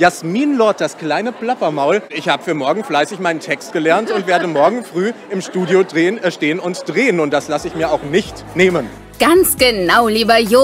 Jasmin Lord, das kleine Plappermaul. Ich habe für morgen fleißig meinen Text gelernt und werde morgen früh im Studio drehen, äh, stehen und drehen. Und das lasse ich mir auch nicht nehmen. Ganz genau, lieber Jo.